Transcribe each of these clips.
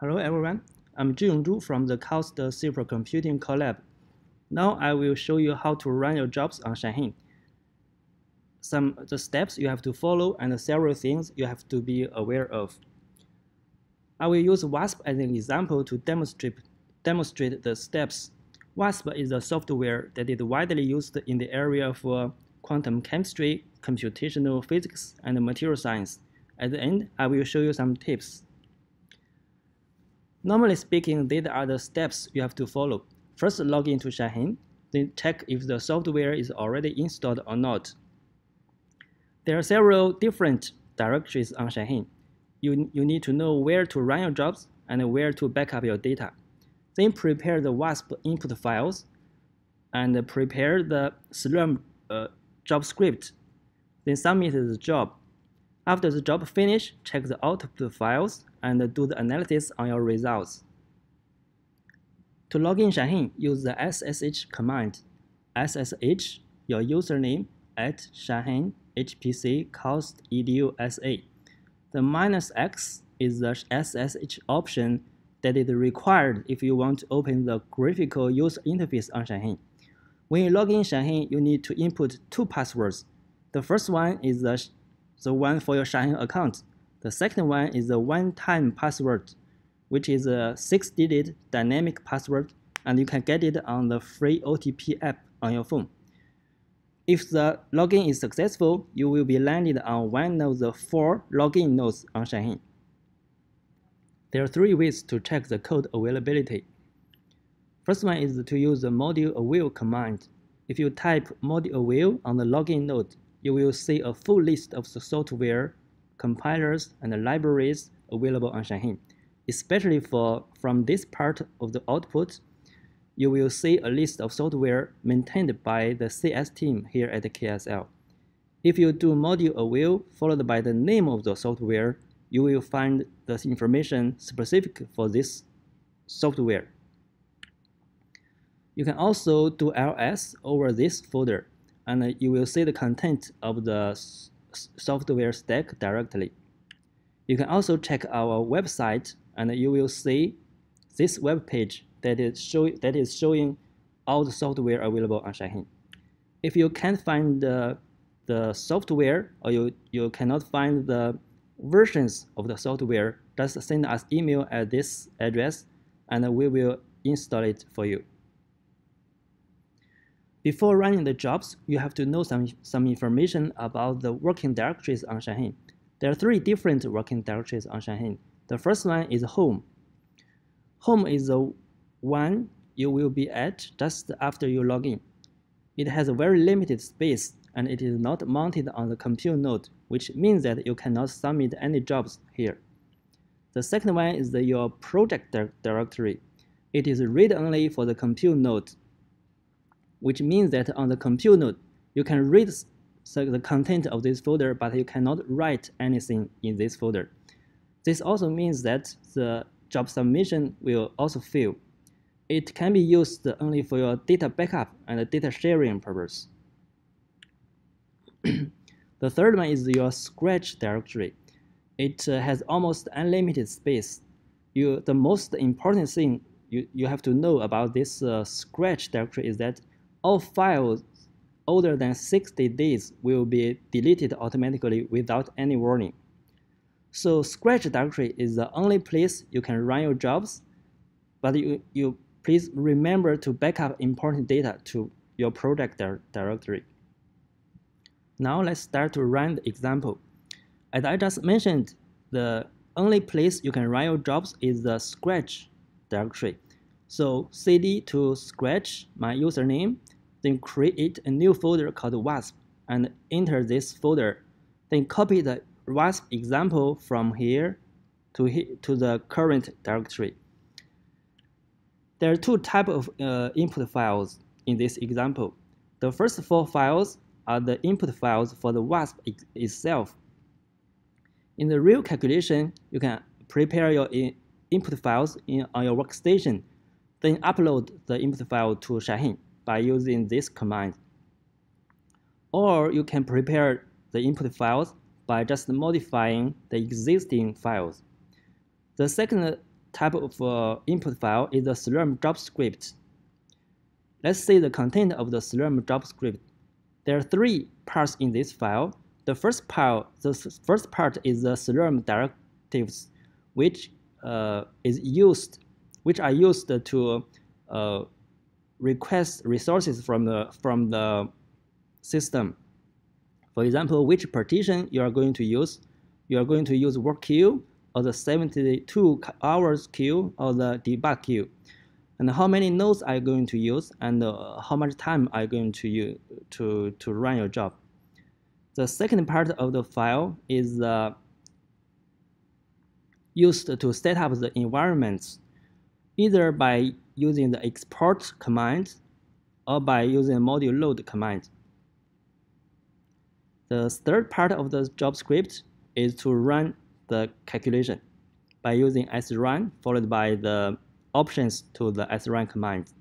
Hello everyone, I'm Zhiyong Zhu from the KAUST Supercomputing Core Lab. Now I will show you how to run your jobs on Shaheen. Some the steps you have to follow and several things you have to be aware of. I will use VASP as an example to demonstrate, demonstrate the steps. VASP is a software that is widely used in the area of uh, quantum chemistry, computational physics, and material science. At the end, I will show you some tips. Normally speaking, these are the steps you have to follow. First, log into Shaheen, then check if the software is already installed or not. There are several different directories on Shaheen. You, you need to know where to run your jobs and where to back up your data. Then prepare the VASP input files and prepare the Slurm uh, job script. Then submit the job. After the job finish, check the output files and do the analysis on your results. To log in Shaheen, use the SSH command. SSH, your username at Shaheen HPC KAUST edu SA. The minus X is the SSH option that is required if you want to open the graphical user interface on Shaheen. When you log in Shaheen, you need to input two passwords. The first one is the, the one for your Shaheen account. The second one is a one-time password, which is a six-digit dynamic password, and you can get it on the free OTP app on your phone. If the login is successful, you will be landed on one of the four login nodes on Shaheen. There are three ways to check the code availability. First one is to use the module avail command. If you type module avail on the login node, you will see a full list of the software compilers, and libraries available on Shaheen. Especially for from this part of the output, you will see a list of software maintained by the CS team here at KSL. If you do module avail followed by the name of the software, you will find the information specific for this software. You can also do ls over this folder, and you will see the content of the software stack directly. You can also check our website and you will see this web page that is, show, that is showing all the software available on Shaheen. If you can't find the, the software or you, you cannot find the versions of the software, just send us email at this address and we will install it for you. Before running the jobs, you have to know some, some information about the working directories on Shaheen. There are three different working directories on Shaheen. The first one is home. Home is the one you will be at just after you log in. It has a very limited space and it is not mounted on the compute node, which means that you cannot submit any jobs here. The second one is the, your project directory. It is read-only for the compute node which means that on the compute node, you can read the content of this folder, but you cannot write anything in this folder. This also means that the job submission will also fail. It can be used only for your data backup and data sharing purpose. the third one is your Scratch directory. It uh, has almost unlimited space. You, the most important thing you, you have to know about this uh, Scratch directory is that all files older than 60 days will be deleted automatically without any warning. So Scratch directory is the only place you can run your jobs, but you, you please remember to backup important data to your project directory. Now let's start to run the example. As I just mentioned, the only place you can run your jobs is the Scratch directory. So cd to Scratch my username then create a new folder called VASP and enter this folder. Then copy the VASP example from here to, to the current directory. There are two types of uh, input files in this example. The first four files are the input files for the VASP itself. In the real calculation, you can prepare your input files in, on your workstation, then upload the input file to Shaheen by using this command. Or you can prepare the input files by just modifying the existing files. The second type of uh, input file is the Slurm job script. Let's see the content of the Slurm job script. There are three parts in this file. The first part, the first part is the Slurm directives, which uh, is used, which are used to uh, request resources from the from the system. For example, which partition you are going to use. You are going to use work queue or the 72 hours queue or the debug queue. And how many nodes are you going to use and uh, how much time are you going to use to, to run your job. The second part of the file is uh, used to set up the environments, either by using the export command or by using module load command. The third part of the job script is to run the calculation by using srun followed by the options to the srun command.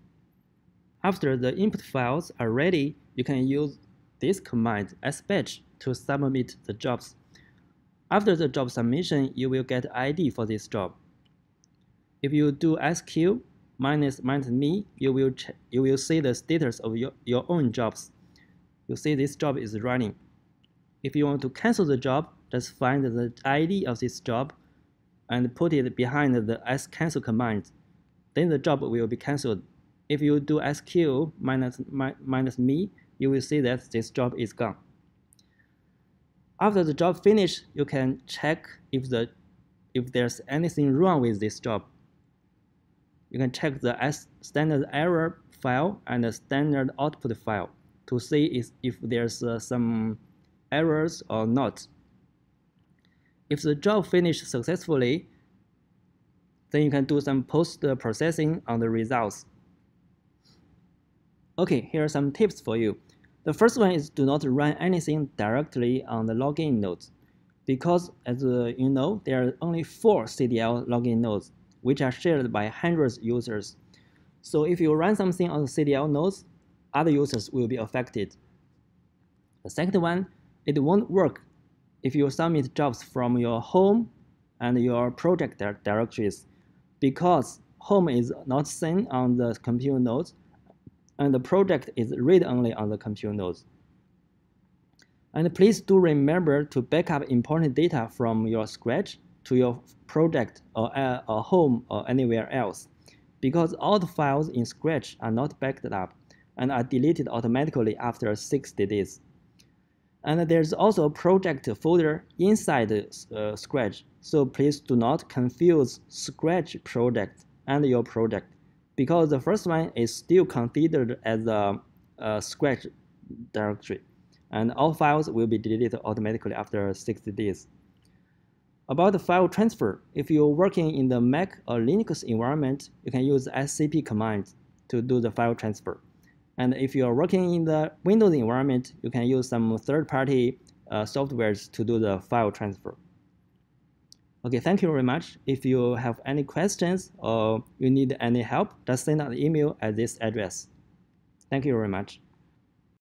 After the input files are ready, you can use this command sbatch to submit the jobs. After the job submission, you will get ID for this job. If you do sq minus minus me, you will you will see the status of your, your own jobs. You see this job is running. If you want to cancel the job, just find the ID of this job and put it behind the scancel command. Then the job will be canceled. If you do sq minus, minus me, you will see that this job is gone. After the job finish, you can check if the if there's anything wrong with this job. You can check the standard error file and the standard output file to see if, if there's uh, some errors or not. If the job finished successfully, then you can do some post-processing on the results. Okay, here are some tips for you. The first one is do not run anything directly on the login nodes because as uh, you know, there are only four CDL login nodes which are shared by hundreds of users. So if you run something on the CDL nodes, other users will be affected. The second one it won't work if you submit jobs from your home and your project directories because home is not seen on the compute nodes and the project is read-only on the compute nodes. And please do remember to back up important data from your Scratch to your project or, uh, home or anywhere else because all the files in Scratch are not backed up and are deleted automatically after 60 days. And there's also a project folder inside uh, Scratch, so please do not confuse Scratch project and your project, because the first one is still considered as a, a Scratch directory, and all files will be deleted automatically after 60 days. About the file transfer, if you're working in the Mac or Linux environment, you can use scp command to do the file transfer. And if you are working in the Windows environment, you can use some third-party uh, softwares to do the file transfer. Okay, thank you very much. If you have any questions or you need any help, just send an email at this address. Thank you very much.